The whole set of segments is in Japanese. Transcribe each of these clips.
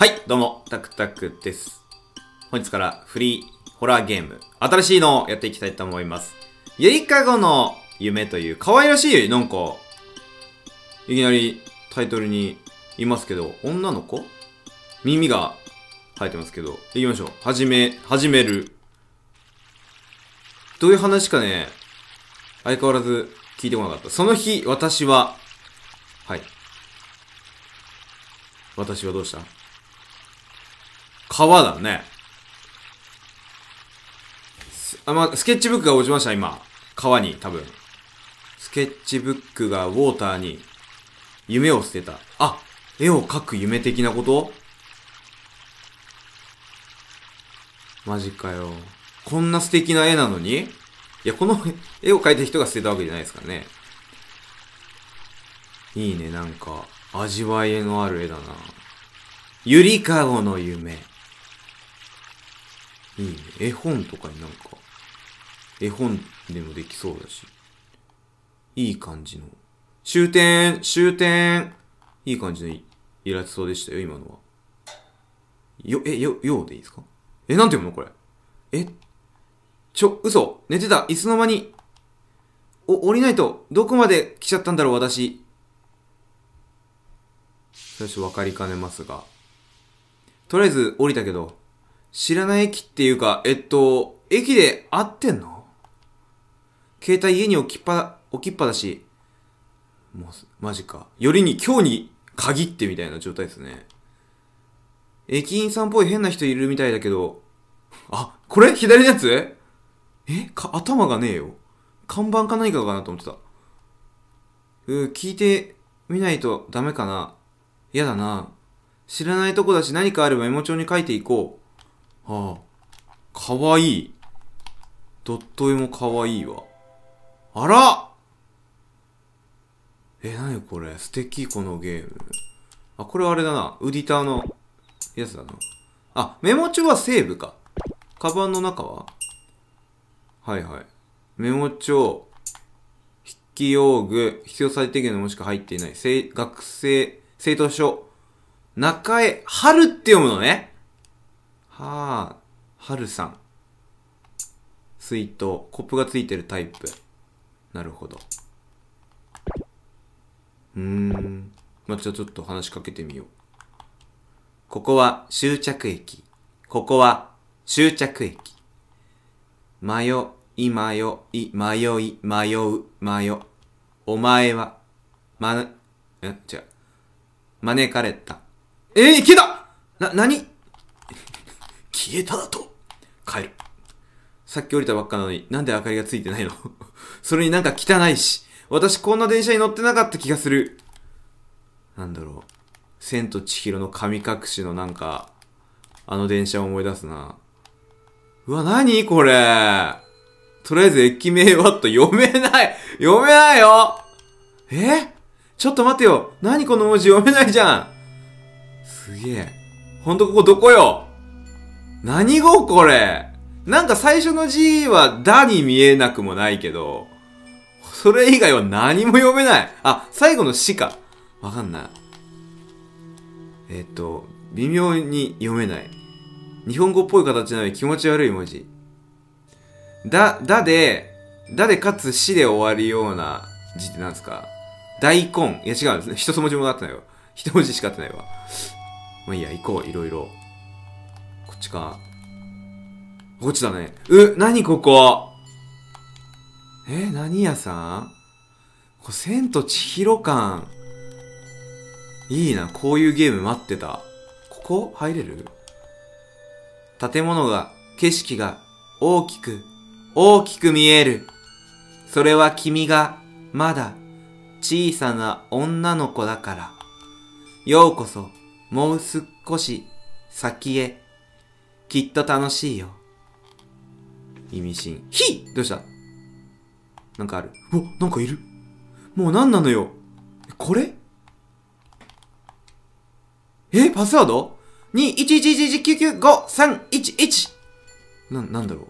はい、どうも、タクタクです。本日からフリーホラーゲーム、新しいのをやっていきたいと思います。ゆりかごの夢という可愛らしい、なんか、いきなりタイトルにいますけど、女の子？耳が生えてますけど、行きましょう。はじめ、始める。どういう話かね、相変わらず聞いてこなかった。その日、私は、はい。私はどうした？川だね。あ、まあ、スケッチブックが落ちました、今。川に、多分。スケッチブックがウォーターに夢を捨てた。あ、絵を描く夢的なこと？マジかよ。こんな素敵な絵なのに？いや、この絵を描いた人が捨てたわけじゃないですからね。いいね、なんか、味わいのある絵だな。ゆりかごの夢。いいね。絵本とかになんか、絵本でもできそうだし。いい感じの。終点終点いい感じのイラストでしたよ、今のは。よ、え、よ、ようでいいですか？え、なんて読むの？これ。え？ちょ、嘘寝てたいつの間にお、降りないと、どこまで来ちゃったんだろう、私。最初分かりかねますが。とりあえず降りたけど、知らない駅っていうか、えっと、駅で会ってんの？携帯家に置きっぱ、置きっぱだし、もう、マジか。よりに今日に限ってみたいな状態ですね。駅員さんっぽい変な人いるみたいだけど、あ、これ？左のやつ？え？か、頭がねえよ。看板か何かかなと思ってた。うー、聞いてみないとダメかな。嫌だな。知らないとこだし何かあればメモ帳に書いていこう。はあ。かわいい。ドット絵もかわいいわ。あらえ、なにこれ？素敵このゲーム。あ、これあれだな。ウディターのやつだな。あ、メモ帳はセーブか。カバンの中は？はいはい。メモ帳、筆記用具、必要最低限のもしか入っていない。学生、生徒書。中江、春って読むのね。はあ、春さん。水筒、コップがついてるタイプ。なるほど。うーん。まあ、じゃあちょっと話しかけてみよう。ここは終着駅。ここは終着駅。迷い迷い迷い迷う迷う。お前は、ま、え、違う。招かれた。えー、消えたな、なに消えただと帰る。さっき降りたばっかなのに、なんで明かりがついてないの？それになんか汚いし。私こんな電車に乗ってなかった気がする。なんだろう。千と千尋の神隠しのなんか、あの電車を思い出すな。うわ、なにこれ？とりあえず駅名はと読めない読めないよえ？ちょっと待ってよ何この文字？読めないじゃんすげえ。ほんとここどこよ？何語これ？なんか最初の字はだに見えなくもないけど、それ以外は何も読めない。あ、最後の死か。わかんない。えっと、微妙に読めない。日本語っぽい形なのに気持ち悪い文字。だ、だで、だでかつ死で終わるような字ってなんですか？大根。いや違うんですね。一文字もなってないわ。一文字しかってないわ。まあいいや、行こう、いろいろ。こっちか。こっちだね。う、なにここ？え、何屋さん？こ、千と千尋感。いいな、こういうゲーム待ってた。ここ？入れる？建物が、景色が、大きく、大きく見える。それは君が、まだ、小さな女の子だから。ようこそ、もう少し、先へ。きっと楽しいよ。意味深。ひどうした？なんかある。お、なんかいる。もう何なのよ？これ？えパスワード ?211199531! な、なんだろう？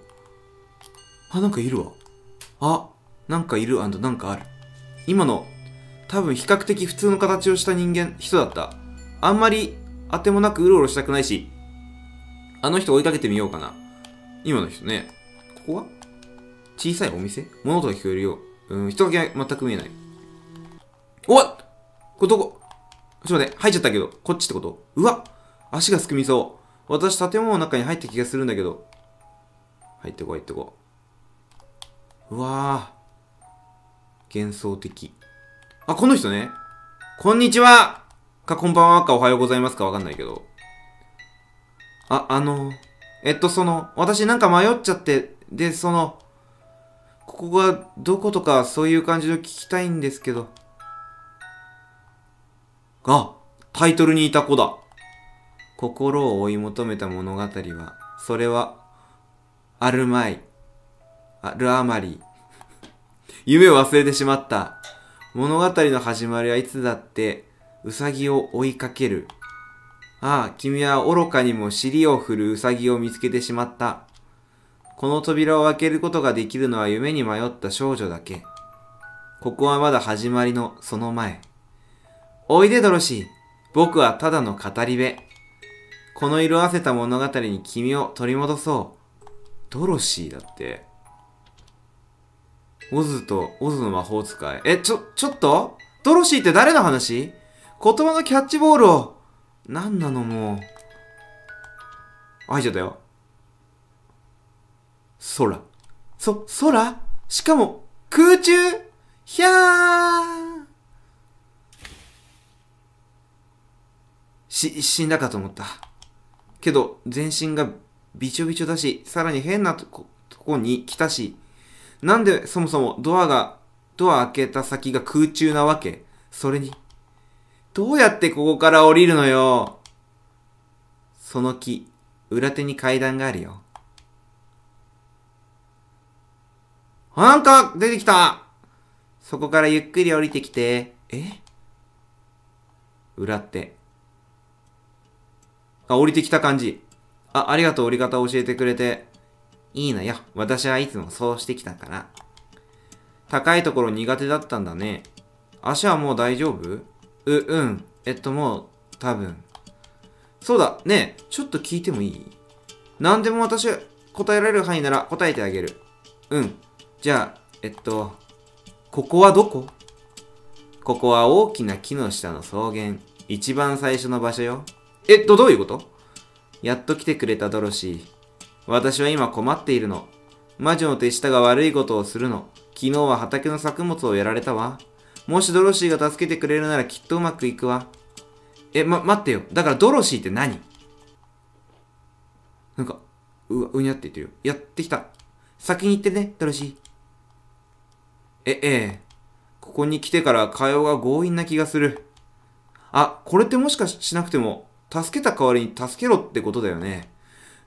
あ、なんかいるわ。あ、なんかいるなんかある。今の、多分比較的普通の形をした人間、人だった。あんまりあてもなくうろうろしたくないし、あの人追いかけてみようかな。今の人ね。ここは？小さいお店？物音が聞こえるよ。うん、人影は全く見えない。おっこれどこ？ちょっと待って、入っちゃったけど、こっちってこと？うわ足がすくみそう。私建物の中に入った気がするんだけど。入ってこい、入ってこう。うわぁ。幻想的。あ、この人ね。こんにちはか、こんばんはか、おはようございますかわかんないけど。あ、あの、えっと、その、私なんか迷っちゃって、で、その、ここがどことかそういう感じで聞きたいんですけど。あ、タイトルにいた子だ。心を追い求めた物語は、それは、あるまい。あるあまり。夢を忘れてしまった。物語の始まりはいつだって、うさぎを追いかける。ああ、君は愚かにも尻を振るうさぎを見つけてしまった。この扉を開けることができるのは夢に迷った少女だけ。ここはまだ始まりのその前。おいでドロシー。僕はただの語り部。この色あせた物語に君を取り戻そう。ドロシーだって。オズと、オズの魔法使い。え、ちょ、ちょっと？ドロシーって誰の話？言葉のキャッチボールを。なんなのもう。入っちゃったよ。空。そ、空？しかも、空中？ひゃーし、死んだかと思った。けど、全身がびちょびちょだし、さらに変なとこ、とこに来たし、なんでそもそもドアが、ドア開けた先が空中なわけ？それに、どうやってここから降りるのよ？その木、裏手に階段があるよ。なんか出てきたそこからゆっくり降りてきて、え？裏手。あ、降りてきた感じ。あ、ありがとう、降り方教えてくれて。いいのよ。私はいつもそうしてきたから。高いところ苦手だったんだね。足はもう大丈夫？う、うん。えっともう、多分。そうだ、ねえ、ちょっと聞いてもいい？何でも私答えられる範囲なら答えてあげる。うん。じゃあ、えっと、ここはどこ？ここは大きな木の下の草原。一番最初の場所よ。えっと、どういうこと？やっと来てくれたドロシー。私は今困っているの。魔女の手下が悪いことをするの。昨日は畑の作物をやられたわ。もしドロシーが助けてくれるならきっとうまくいくわ。え、ま、待ってよ。だからドロシーって何？なんか、うわ、うにゃって言ってるよ。やってきた。先に行ってね、ドロシー。え、ええ。ここに来てから会話が強引な気がする。あ、これってもしかしなくても、助けた代わりに助けろってことだよね。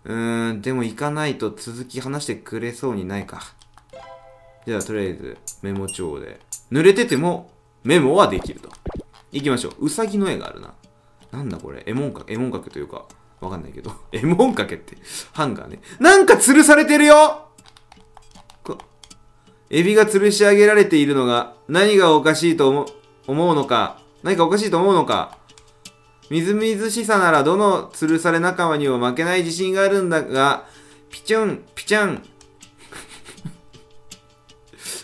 うーん、でも行かないと続き話してくれそうにないか。じゃあ、とりあえず、メモ帳で。濡れてても、メモはできると。行きましょう。うさぎの絵があるな。なんだこれ絵文か絵文かけというか、わかんないけど。絵文かけって、ハンガーね。なんか吊るされてるよエビが吊るし上げられているのが、何がおかしいと思思うのか、何かおかしいと思うのか、みずみずしさならどの吊るされ仲間にも負けない自信があるんだが、ピチュン、ピチャン。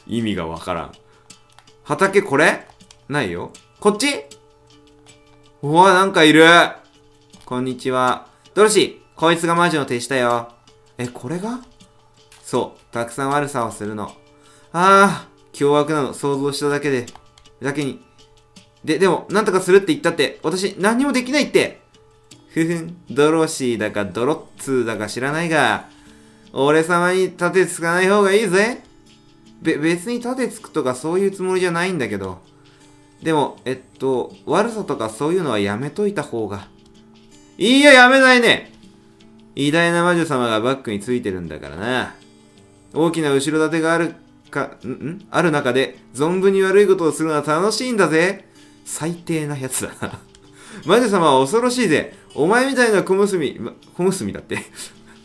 意味がわからん。畑これ？ないよ。こっち？うわ、なんかいる。こんにちは。ドロシー、こいつが魔女の手下よ。え、これが？そう、たくさん悪さをするの。ああ、凶悪なの、想像しただけで。だけに、で、でも、なんとかするって言ったって、私、何もできないって。ふふん、ドロシーだかドロッツーだか知らないが、俺様に盾つかない方がいいぜ。べ、別に盾つくとかそういうつもりじゃないんだけど。でも、えっと、悪さとかそういうのはやめといた方が。いいや、やめないね。偉大な魔女様がバックについてるんだからな。大きな後ろ盾があるか、んん？ある中で、存分に悪いことをするのは楽しいんだぜ。最低なやつだな。魔女様は恐ろしいぜ。お前みたいな小娘、小娘だって。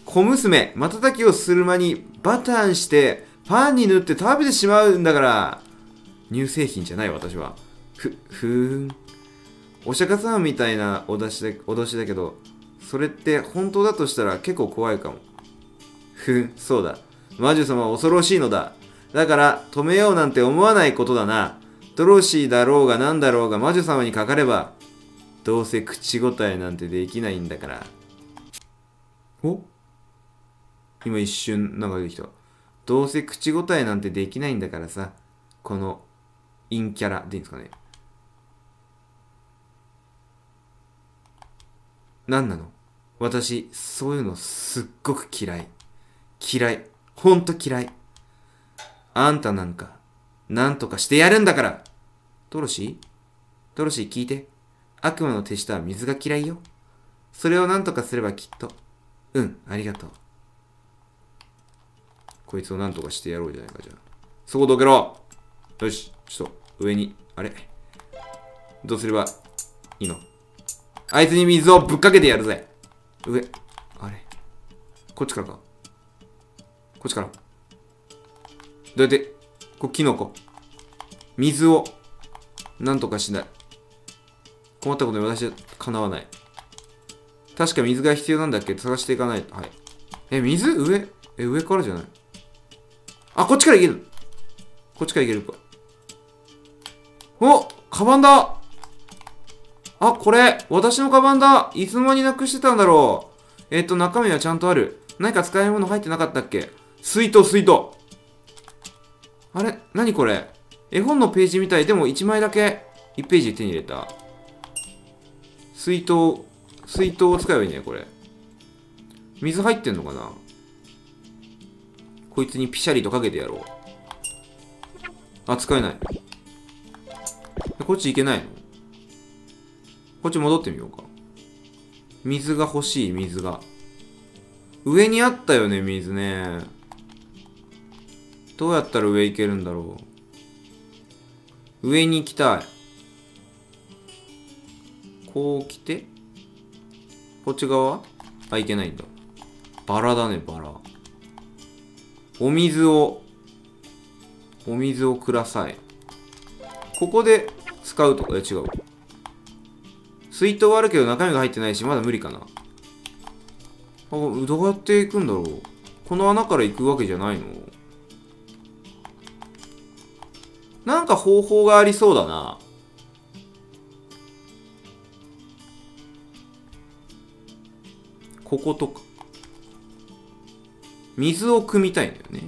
小娘、瞬きをする間にバターンして、パンに塗って食べてしまうんだから。乳製品じゃない私は。ふ、ふーん。お釈迦様みたいな脅しだ脅しだけどそれって本当だとしたら結構怖いかもふんそうだ魔女様は恐ろしいのだだから止めようなんて思わないことだなドロシーだろうが何だろうが魔女様にかかればどうせ口答えなんてできないんだからお？今一瞬なんか出てきたどうせ口答えなんてできないんだからさこの陰キャラでいいんですかね。何なの？私そういうのすっごく嫌い。嫌い。ほんと嫌い。あんたなんかなんとかしてやるんだから。トロシー？トロシー聞いて。悪魔の手下は水が嫌いよ。それを何とかすればきっと。うんありがとう。こいつを何とかしてやろうじゃないかじゃあ。そこどけろ。よしちょっと上に。あれ？どうすればいいの？あいつに水をぶっかけてやるぜ。上。あれ？こっちからか。こっちから。どうやって？こうキノコ水をなんとかしない。困ったことに私はかなわない。確か水が必要なんだっけ？探していかないと。はい。え水？上？え上からじゃない？あこっちから行けるこっちから行けるかおカバンだあ、これ、私のカバンだ。いつの間になくしてたんだろう。えっ、と、中身はちゃんとある。何か使えるもの入ってなかったっけ水筒、水筒。あれ何これ絵本のページみたい。でも1枚だけ1ページ手に入れた。水筒、水筒を使えばいいね、これ。水入ってんのかなこいつにピシャリとかけてやろう。あ、使えない。こっち行けないの？こっち戻ってみようか。水が欲しい、水が。上にあったよね、水ね。どうやったら上行けるんだろう。上に行きたい。こう来てこっち側？あ、行けないんだ。バラだね、バラ。お水を、お水をください。ここで使うとか、え、違う。水筒はあるけど中身が入ってないし、まだ無理かな。あ、どうやって行くんだろうこの穴から行くわけじゃないのなんか方法がありそうだな。こことか。水を汲みたいんだよね。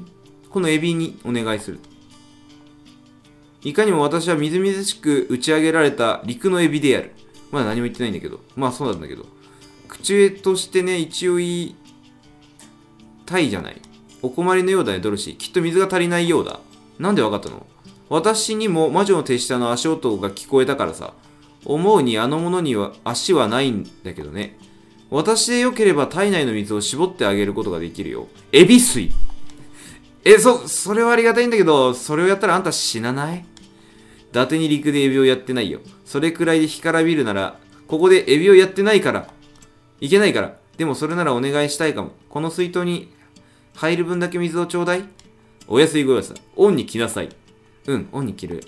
このエビにお願いする。いかにも私はみずみずしく打ち上げられた陸のエビである。まだ何も言ってないんだけど。まあそうなんだけど。口絵としてね、一応言いたいじゃない。お困りのようだね、ドルシー。きっと水が足りないようだ。なんでわかったの？私にも魔女の手下の足音が聞こえたからさ。思うにあの者には足はないんだけどね。私でよければ体内の水を絞ってあげることができるよ。エビ水え、そ、それはありがたいんだけど、それをやったらあんた死なない？伊達に陸でエビをやってないよ。それくらいで干からびるなら、ここでエビをやってないから。いけないから。でもそれならお願いしたいかも。この水筒に入る分だけ水をちょうだい。お安いご用さ。オンに来なさい。うん、オンに切る。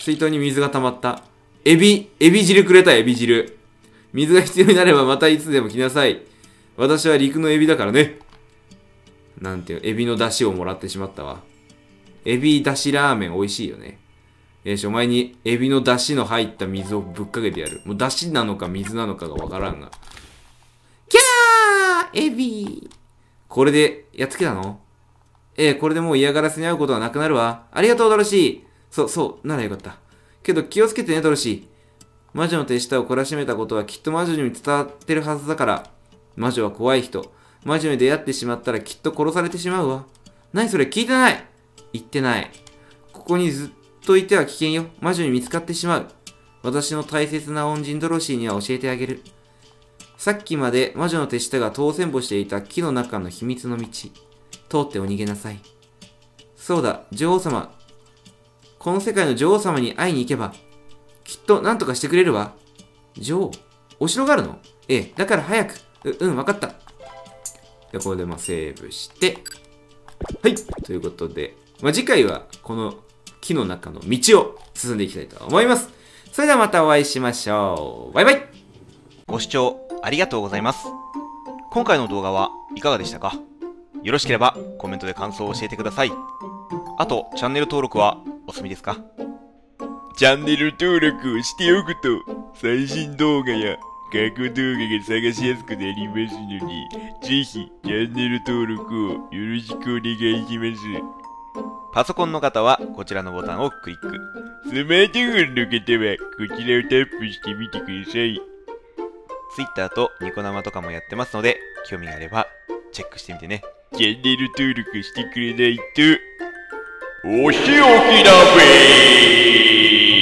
水筒に水が溜まった。エビ、エビ汁くれたエビ汁。水が必要になればまたいつでも来なさい。私は陸のエビだからね。なんていう、エビの出汁をもらってしまったわ。エビ出汁ラーメン美味しいよね。よし、お前にエビの出汁の入った水をぶっかけてやる。もう出汁なのか水なのかがわからんが。キャーエビこれでやっつけたの？ええ、これでもう嫌がらせに会うことはなくなるわ。ありがとう、ドロシー。そう、そう、ならよかった。けど気をつけてね、ドロシー。魔女の手下を懲らしめたことはきっと魔女に伝わってるはずだから。魔女は怖い人。魔女に出会ってしまったらきっと殺されてしまうわ。何それ聞いてない言ってない。ここにずっといては危険よ。魔女に見つかってしまう。私の大切な恩人ドロシーには教えてあげる。さっきまで魔女の手下が当選簿していた木の中の秘密の道。通ってお逃げなさい。そうだ、女王様。この世界の女王様に会いに行けば、きっと何とかしてくれるわ。女王お城があるの？ええ、だから早く。う、うん、わかった。で、これでまあセーブして。はい、ということで、まあ、次回はこの木の中の道を進んでいきたいと思います。それではまたお会いしましょう。バイバイご視聴ありがとうございます。今回の動画はいかがでしたか？よろしければコメントで感想を教えてください。あと、チャンネル登録はお済みですか？チャンネル登録をしておくと、最新動画や過去動画が探しやすくなりますので、ぜひチャンネル登録をよろしくお願いします。パソコンの方はこちらのボタンをクリック。スマートフォンの方はこちらをタップしてみてください。Twitter とニコ生とかもやってますので、興味があればチェックしてみてね。チャンネル登録してくれないと、お仕置きだべ。